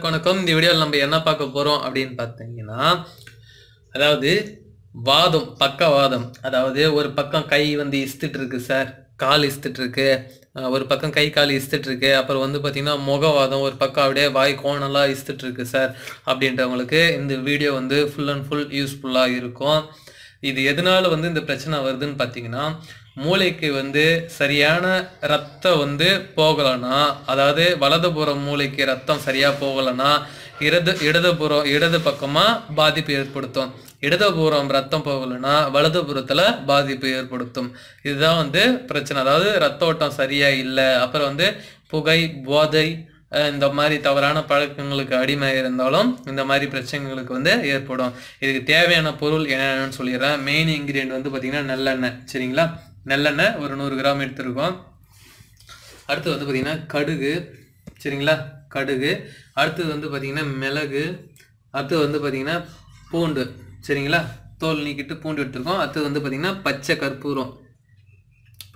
வணக்கம். இந்த வீடியோவில் நம்ம என்ன பார்க்க போகிறோம் அப்படின்னு பார்த்தீங்கன்னா அதாவது வாதம் பக்கவாதம். அதாவது ஒரு பக்கம் கை வந்து இஸ்த்துட்டு இருக்கு சார் கால் இஸ்த்துட்டு இருக்கு. ஒரு பக்கம் கை கால் இஸ்த்துட்டு இருக்கு. அப்புறம் வந்து பார்த்தீங்கன்னா முகவாதம் ஒரு பக்கம் அப்படியே வாய் கோணலாக இஸ்த்துட்டு இருக்கு சார் அப்படின்றவங்களுக்கு இந்த வீடியோ வந்து ஃபுல் அண்ட் ஃபுல் யூஸ்ஃபுல்லாக இருக்கும். இது எதனால வந்து இந்த பிரச்சனை வருதுன்னு பார்த்தீங்கன்னா மூளைக்கு வந்து சரியான ரத்தம் வந்து போகலைன்னா அதாவது வலதுபுறம் மூளைக்கு ரத்தம் சரியாக போகலைன்னா இடது இடதுபுறம் இடது பக்கமாக பாதிப்பு ஏற்படுத்தும். இடதுபுறம் ரத்தம் போகலைன்னா வலதுபுறத்தில் பாதிப்பு ஏற்படுத்தும். இதுதான் வந்து பிரச்சனை. அதாவது ரத்த ஓட்டம் சரியாக இல்லை. அப்புறம் வந்து புகை போதை இந்த மாதிரி தவறான பழக்கங்களுக்கு அடிமை இருந்தாலும் இந்த மாதிரி பிரச்சனைகளுக்கு வந்து ஏற்படும். இதுக்கு தேவையான பொருள் என்னென்னு சொல்லிடுறேன். மெயின் இன்க்ரீடியன்ட் வந்து பார்த்திங்கன்னா நல்லெண்ணெய். சரிங்களா? நெல்லெண்ணெய் ஒரு நூறு கிராம் எடுத்துருக்கோம். அடுத்து வந்து பார்த்திங்கன்னா கடுகு சரிங்களா? கடுகு. அடுத்தது வந்து பார்த்திங்கன்னா மிளகு. அடுத்தது வந்து பார்த்திங்கன்னா பூண்டு சரிங்களா? தோல் நீக்கிட்டு பூண்டு எடுத்துருக்கோம். அடுத்தது வந்து பார்த்திங்கன்னா பச்சை கற்பூரம்.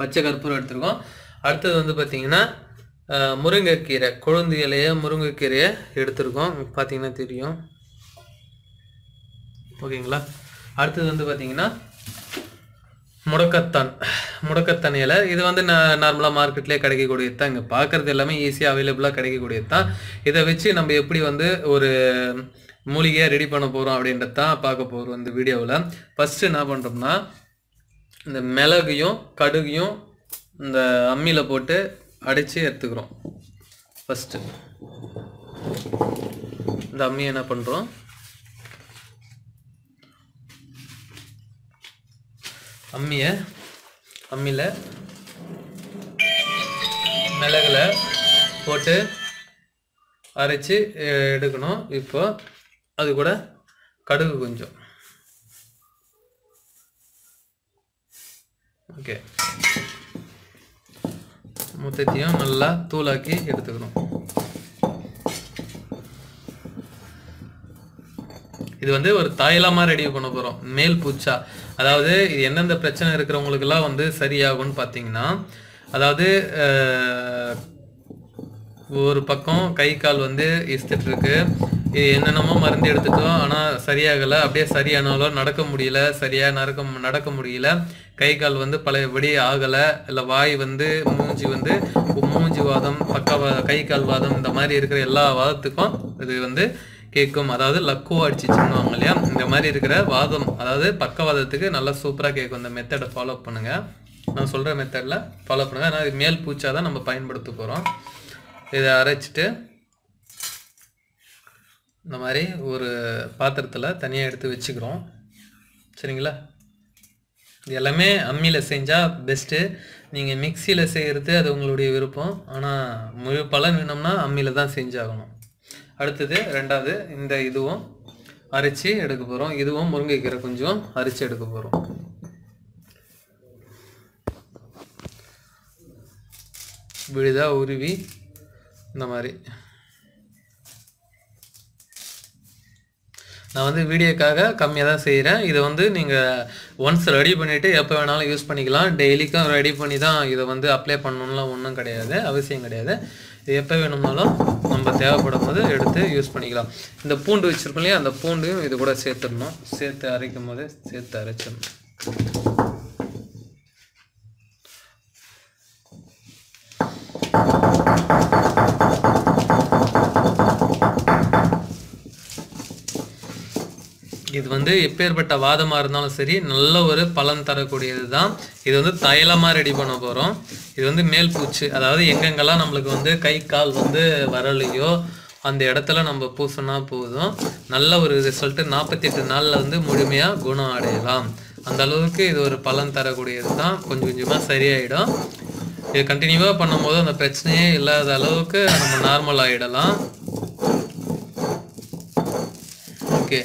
பச்சை கற்பூரம் எடுத்துருக்கோம். அடுத்தது வந்து பார்த்திங்கன்னா முருங்கைக்கீரை கொழுந்து இலையை முருங்கைக்கீரையை எடுத்திருக்கோம். பார்த்திங்கன்னா தெரியும். ஓகேங்களா? அடுத்தது வந்து பார்த்தீங்கன்னா முடக்கத்தான் முடக்கத்தான் இலை. இது வந்து நார்மலாக மார்க்கெட்லேயே கிடைக்கக்கூடியது தான் இங்கே பார்க்குறது எல்லாமே ஈஸியாக அவைலபிளாக கிடைக்கக்கூடியது தான் இதை வச்சு நம்ம எப்படி வந்து ஒரு மூலிகையாக ரெடி பண்ண போகிறோம் அப்படின்றது தான் பார்க்க போகிறோம் இந்த வீடியோவில். ஃபஸ்ட்டு என்ன பண்ணுறோம்னா இந்த மிளகையும் கடுகையும் இந்த அம்மியில் போட்டு அடித்து எடுத்துக்கிறோம். ஃபஸ்ட்டு இந்த அம்மியை என்ன பண்ணுறோம் அம்மியை அம்மியில் மிளகுல போட்டு அரைச்சி எடுக்கணும். இப்போ அது கூட கடுகு கொஞ்சம். ஓகே. மொத்தத்தையும் நல்லா தூளாக்கி எடுத்துக்கணும். இது வந்து ஒரு தைலமாக ரெடி பண்ண போகிறோம் மேல் பூச்சா. அதாவது இது எந்தெந்த பிரச்சனை இருக்கிறவங்களுக்குலாம் வந்து சரியாகும்னு பார்த்தீங்கன்னா அதாவது ஒரு பக்கம் கை கால் வந்து இஸ்திட்டு இருக்கு இது என்னென்னமோ மருந்து எடுத்துட்டோம் ஆனால் சரியாகலை. அப்படியே சரியானாலும் நடக்க முடியல. சரியாக நடக்க நடக்க முடியல. கை கால் வந்து பழையபடி ஆகலை. இல்லை வாய் வந்து மூஞ்சி வந்து மூஞ்சி வாதம் பக்கவா கை கால் வாதம் இந்த மாதிரி இருக்கிற எல்லா வாதத்துக்கும் இது வந்து கேட்கும் அதாவது லக்குவா அடிச்சுச்சுன்னுவாங்க இல்லையா? இந்த மாதிரி இருக்கிற வாதம் அதாவது பக்கவாதத்துக்கு நல்லா சூப்பராக கேட்கும் இந்த மெத்தடை ஃபாலோ பண்ணுங்க. நான் சொல்கிற மெத்தடில் ஃபாலோ பண்ணுங்கள் ஏன்னா இது மேல் பூச்சா தான் நம்ம பயன்படுத்த போகிறோம் இதை அரைச்சிட்டு இந்த மாதிரி ஒரு பாத்திரத்தில் தனியாக எடுத்து வச்சுக்கிறோம். சரிங்களா? இது எல்லாமே அம்மியில் செஞ்சால் பெஸ்ட்டு நீங்கள் மிக்சியில் செய்கிறது அது உங்களுடைய விருப்பம். ஆனால் முழு பலன் வேணும்னா அம்மியில் தான் செஞ்சாகணும். அடுத்தது ரெண்டாவது இந்த இதுவும் அரைச்சி எடுக்க போகிறோம் இதுவும் முருங்கைக்கீரை கொஞ்சம் அரைச்சி எடுக்க போகிறோம் விழுதாக உருவி இந்த மாதிரி. நான் வந்து வீடியோக்காக கம்மியாக தான் செய்கிறேன் இதை வந்து நீங்கள் ஒன்ஸ் ரெடி பண்ணிவிட்டு எப்போ வேணாலும் யூஸ் பண்ணிக்கலாம். டெய்லிக்கும் ரெடி பண்ணி தான் இதை வந்து அப்ளை பண்ணணும்லாம் ஒன்றும் கிடையாது. அவசியம் கிடையாது. இது எப்போ வேணும்னாலும் நம்ம தேவைப்படும் போது எடுத்து யூஸ் பண்ணிக்கலாம். இந்த பூண்டு வச்சுருக்கோம் இல்லையா அந்த பூண்டையும் இது கூட சேர்த்துடணும். சேர்த்து அரைக்கும் போது சேர்த்து அரைச்சிடணும். இது வந்து எப்பேற்பட்ட வாதமாக இருந்தாலும் சரி நல்ல ஒரு பலன் தரக்கூடியது தான் இது வந்து தைலமாக ரெடி பண்ண போகிறோம் இது வந்து மேல் பூச்சு அதாவது எங்கெங்கெல்லாம் நம்மளுக்கு வந்து கை கால் வந்து வரலையோ அந்த இடத்துல நம்ம பூசினா போதும். நல்ல ஒரு ரிசல்ட்டு நாற்பத்தெட்டு நாளில் வந்து முழுமையாக குணம் அடையலாம். அந்த அளவுக்கு இது ஒரு பலன் தரக்கூடியது தான் கொஞ்சம் கொஞ்சமாக சரியாயிடும். இது கண்டினியூவாக பண்ணும்போது அந்த பிரச்சனையே இல்லாத அளவுக்கு நம்ம நார்மல் ஆகிடலாம் ஓகே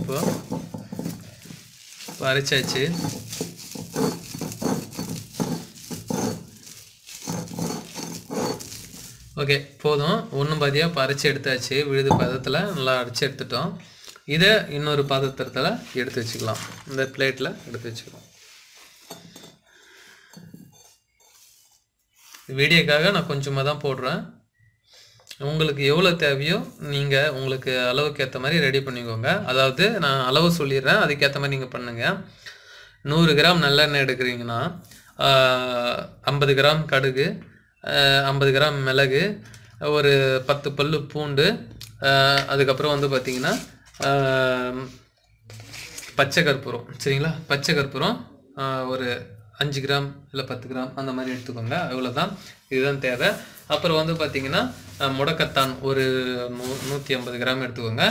இப்போ இப்போ அரைச்சாச்சு. ஓகே போதும். ஒன்றும் பாதியாக இப்போ அரைச்சி எடுத்தாச்சு. விழுது பதத்தில் நல்லா அரைச்சி எடுத்துட்டோம். இதை இன்னொரு பாத்திரத்தில் எடுத்து வச்சுக்கலாம். இந்த பிளேட்டில் எடுத்து வச்சுக்கலாம். வீடியோக்காக நான் கொஞ்சமாக தான் போடுறேன். உங்களுக்கு எவ்வளோ தேவையோ நீங்கள் உங்களுக்கு அளவுக்கு ஏற்ற மாதிரி ரெடி பண்ணிக்கோங்க. அதாவது நான் அளவு சொல்லிடுறேன் அதுக்கேற்ற மாதிரி நீங்கள் பண்ணுங்கள் நூறு கிராம் நல்லெண்ணெய் எடுக்கிறீங்கன்னா ஐம்பது கிராம் கடுகு ஐம்பது கிராம் மிளகு ஒரு பத்து பல்லு பூண்டு அதுக்கப்புறம் வந்து பார்த்தீங்கன்னா பச்சை கற்பூரம் சரிங்களா? பச்சை கற்பூரம் ஒரு அஞ்சு கிராம் இல்லை பத்து கிராம் அந்த மாதிரி எடுத்துக்கோங்க. அவ்வளோதான் இதுதான் தேவை. அப்புறம் வந்து பார்த்திங்கன்னா முடக்கத்தான் ஒரு நூ நூற்றி ஐம்பது கிராம் எடுத்துக்கோங்க.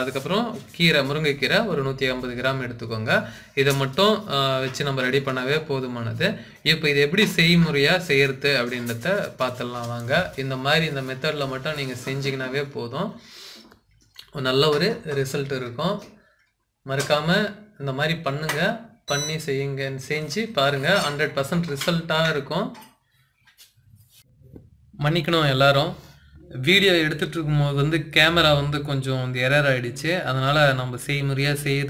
அதுக்கப்புறம் கீரை முருங்கைக்கீரை ஒரு நூற்றி ஐம்பது கிராம் எடுத்துக்கோங்க. இதை மட்டும் வச்சு நம்ம ரெடி பண்ணவே போதுமானது. இப்போ இது எப்படி செய்முறையாக செய்கிறது அப்படின்றத பார்த்துடலாம் வாங்க. இந்த மாதிரி இந்த மெத்தடில் மட்டும் நீங்கள் செஞ்சிங்கனாவே போதும். நல்ல ஒரு ரிசல்ட் இருக்கும். மறக்காமல் இந்த மாதிரி பண்ணுங்கள் பண்ணி செய்யுங்க செஞ்சு பாருங்கள் ஹண்ட்ரட் பர்சன்ட் ரிசல்ட்டாக இருக்கும். மன்னிக்கணும் எல்லாரும். வீடியோ எடுத்துட்டு இருக்கும்போது வந்து கேமரா வந்து கொஞ்சம் வந்து எரர் ஆயிடுச்சு. அதனால நம்ம செய்முறையாக செய்ய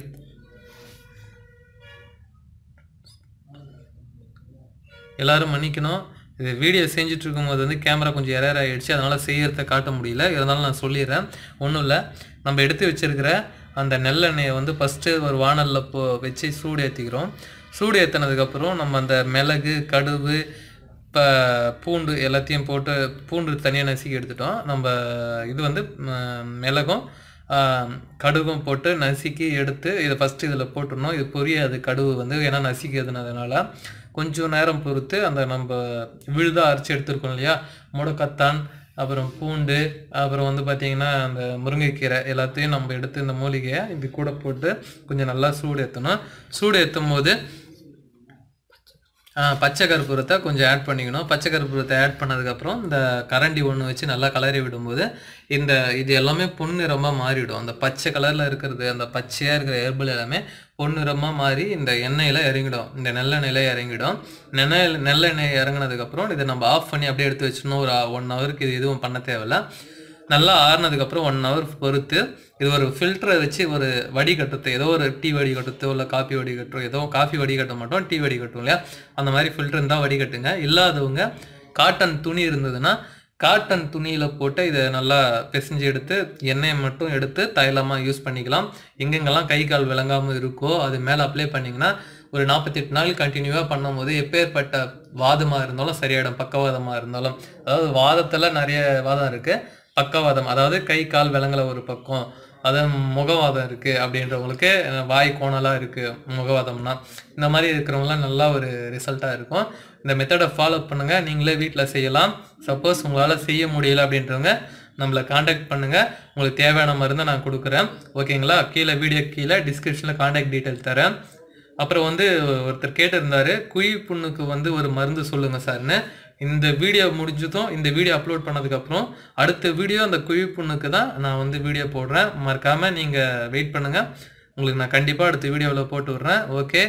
எல்லாரும் மன்னிக்கணும். இது வீடியோ செஞ்சுட்டு இருக்கும்போது வந்து கேமரா கொஞ்சம் எரர் ஆகிடுச்சு அதனால் செய்யறத காட்ட முடியல. இருந்தாலும் நான் சொல்லிடுறேன். ஒன்றும் இல்லை. நம்ம எடுத்து வச்சிருக்கிற அந்த நெல்லெண்ணெயை வந்து ஃபஸ்ட்டு ஒரு வானலில் போ வச்சு சூடு ஏற்றிக்கிறோம் சூடு ஏற்றினதுக்கப்புறம் நம்ம அந்த மிளகு கடுகு இப்போ பூண்டு எல்லாத்தையும் போட்டு பூண்டு தனியாக நசுக்கி எடுத்துட்டோம். நம்ம இது வந்து மிளகும் கடுகும் போட்டு நசுக்கி எடுத்து இதை ஃபஸ்ட்டு இதில் போட்டுடணும். இது பொரியாது கடுகு வந்து ஏன்னா நசுக்கிறதுனால கொஞ்சம் நேரம் பொறுத்து அந்த நம்ம விழுதாக அரைச்சி எடுத்துருக்கோம் இல்லையா? முடக்கத்தான் அப்புறம் பூண்டு அப்புறம் வந்து பார்த்திங்கன்னா அந்த முருங்கைக்கீரை எல்லாத்தையும் நம்ம எடுத்து இந்த மூலிகையை இது கூட போட்டு கொஞ்சம் நல்லா சூடு ஏற்றணும் சூடு ஏற்றும் போது பச்சை கற்பூரத்தை கொஞ்சம் ஆட் பண்ணிக்கணும். பச்சை கற்பூரத்தை ஆட் பண்ணதுக்கப்புறம் இந்த கரண்டி ஒன்று வச்சு நல்லா கலரி விடும்போது இந்த இது எல்லாமே பொன்னிறமாக மாறிடும் அந்த பச்சை கலரில் இருக்கிறது அந்த பச்சையாக இருக்கிற ஏர்பல் எல்லாமே பொன்னிறமாக மாறி இந்த எண்ணெயில் இறங்கிடும். இந்த நெல்லெண்ணெயில் இறங்கிடும். நெண்ணெய் நெல்லெண்ணெய் இறங்கினதுக்கப்புறம் இதை நம்ம ஆஃப் பண்ணி அப்படியே எடுத்து வச்சிடணும். ஒரு ஒன் ஹவருக்கு இது எதுவும் பண்ண தேவையில்ல. நல்லா ஆறுனதுக்கப்புறம் ஒன் ஹவர் பொறுத்து இது ஒரு ஃபில்டரை வச்சு ஒரு வடிகட்டத்தை ஏதோ ஒரு டீ வடிகட்டத்தோ இல்லை காஃபி வடிகட்டோ ஏதோ காஃபி வடிகட்ட மாட்டோம் டீ வடிகட்டும் இல்லையா? அந்த மாதிரி ஃபில்டர் இருந்தால் வடிகட்டுங்க இல்லாதவங்க காட்டன் துணி இருந்ததுன்னா காட்டன் துணியில் போட்டு இதை நல்லா பிசைஞ்சு எடுத்து எண்ணெயை மட்டும் எடுத்து தைலமாக யூஸ் பண்ணிக்கலாம். எங்கெங்கெல்லாம் கை கால் விளங்காமல் இருக்கோ அது மேலே அப்ளை பண்ணிங்கன்னா ஒரு நாற்பத்தெட்டு நாள் கண்டினியூவாக பண்ணும்போது எப்பேற்பட்ட வாதமாக இருந்தாலும் சரியாயிடும் பக்கவாதமாக இருந்தாலும். அதாவது வாதத்தில் நிறைய வாதம் இருக்குது பக்கவாதம் அதாவது கை கால் விலங்குல ஒரு பக்கம் அது முகவாதம் இருக்குது அப்படின்றவங்களுக்கு வாய் கோணலாக இருக்குது முகவாதம்னா இந்த மாதிரி இருக்கிறவங்களாம் நல்லா ஒரு ரிசல்ட்டாக இருக்கும். இந்த மெத்தடை ஃபாலோ பண்ணுங்கள் நீங்களே வீட்டில் செய்யலாம். சப்போஸ் உங்களால் செய்ய முடியல அப்படின்றவங்க நம்மளை காண்டாக்ட் பண்ணுங்கள் உங்களுக்கு தேவையான மருந்தை நான் கொடுக்குறேன். ஓகேங்களா கீழே வீடியோ கீழே டிஸ்கிரிப்ஷனில் காண்டாக்ட் டீட்டெயில் தரேன். அப்புறம் வந்து ஒருத்தர் கேட்டிருந்தாரு குயி புண்ணுக்கு வந்து ஒரு மருந்து சொல்லுங்கள் சார்னு. இந்த வீடியோ முடிஞ்சதும் இந்த வீடியோ அப்லோட் பண்ணதுக்கப்புறம் அடுத்த வீடியோ அந்த குவி பொண்ணுக்கு தான் நான் வந்து வீடியோ போடுறேன். மறக்காமல் நீங்கள் வெயிட் பண்ணுங்கள் உங்களுக்கு நான் கண்டிப்பாக அடுத்த வீடியோவில் போட்டு விட்றேன். ஓகே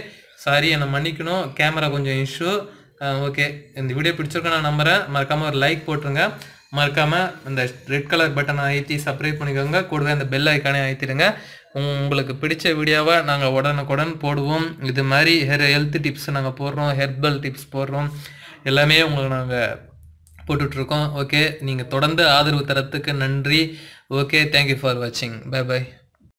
சாரி என்னை மன்னிக்கணும். கேமரா கொஞ்சம் இஷ்யூ ஓகே இந்த வீடியோ பிடிச்சிருக்க நான் நம்புறேன். மறக்காமல் ஒரு லைக் போட்டுருங்க. மறக்காமல் இந்த ரெட் கலர் பட்டனை அழுத்தி சப்ஸ்கிரைப் பண்ணிக்கோங்க. கூடவே அந்த பெல் ஐக்கானே அழுத்திடுங்க. உங்களுக்கு பிடிச்ச வீடியோவை நாங்கள் உடனுக்குடன் போடுவோம். இது மாதிரி ஹெர் ஹெல்த் டிப்ஸ் நாங்கள் போடுறோம். ஹெர்பல் டிப்ஸ் போடுறோம். எல்லாமே உங்களுக்கு நாங்கள் போட்டுட்ருக்கோம். ஓகே நீங்கள் தொடர்ந்து ஆதரவு தரத்துக்கு நன்றி. ஓகே தேங்க்யூ ஃபார் வாட்சிங் பை பை